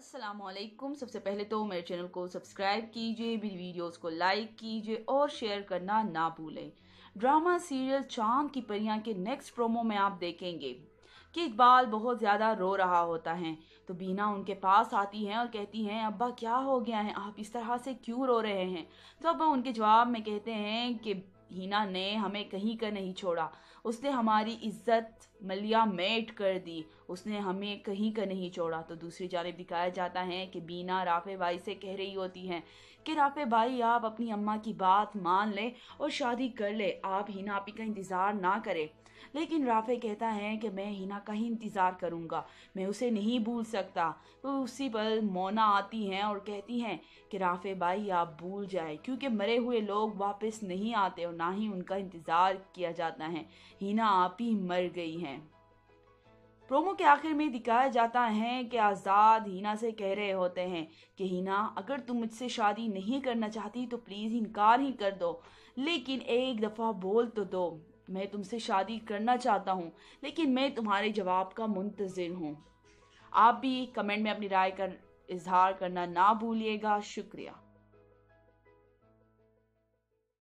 السلام علیکم۔ سب سے پہلے تو میرے چینل کو سبسکرائب کیجیے، میری ویڈیوز کو لائک کیجیے اور شیئر کرنا نہ بھولیں۔ ڈرامہ، سیریل، چاند کی پریاں کے نیکسٹ پرومو میں آپ دیکھیں گے کہ اقبال بہت زیادہ رو رہا ہوتا ہے۔ تو بینا ان کے پاس آتی ہیں اور کہتی ہیں، ابا، کیا ہو گیا ہے؟ آپ اس طرح سے کیوں رو رہے ہیں؟ تو ابا ان کے جواب میں کہتے ہیں کہ ہینا نے ہمیں کہیں کا نہیں چھوڑا۔ اس نے ہماری عزت ملیا میٹ کر دی۔ اس نے ہمیں کہیں کا نہیں چھوڑا۔ تو دوسری جانب دکھایا جاتا ہے کہ بینا رافع بھائی سے کہہ رہی ہوتی ہیں کہ رافع بھائی، آپ اپنی اماں کی بات مان لیں اور شادی کر لے آپ ہینا آپی کا انتظار نہ کرے لیکن رافع کہتا ہے کہ میں ہینا کا ہی انتظار کروں گا۔ میں اسے نہیں بھول سکتا۔ تو اسی پر مونا آتی ہیں اور کہتی ہیں کہ رافع بھائی، آپ بھول جائے کیونکہ مرے ہوئے لوگ واپس نہیں آتے اور نہ ہی ان کا انتظار کیا جاتا ہے۔ ہینا آپ ہی مر گئی ہیں۔ پرومو کے آخر میں دکھایا جاتا ہے کہ آزاد ہینا سے کہہ رہے ہوتے ہیں کہ ہینا، اگر تم مجھ سے شادی نہیں کرنا چاہتی تو پلیز انکار ہی کر دو۔ لیکن ایک دفعہ بول تو دو، میں تم سے شادی کرنا چاہتا ہوں، لیکن میں تمہارے جواب کا منتظر ہوں۔ آپ بھی کمنٹ میں اپنی رائے کر اظہار کرنا نہ بھولیے گا۔ شکریہ۔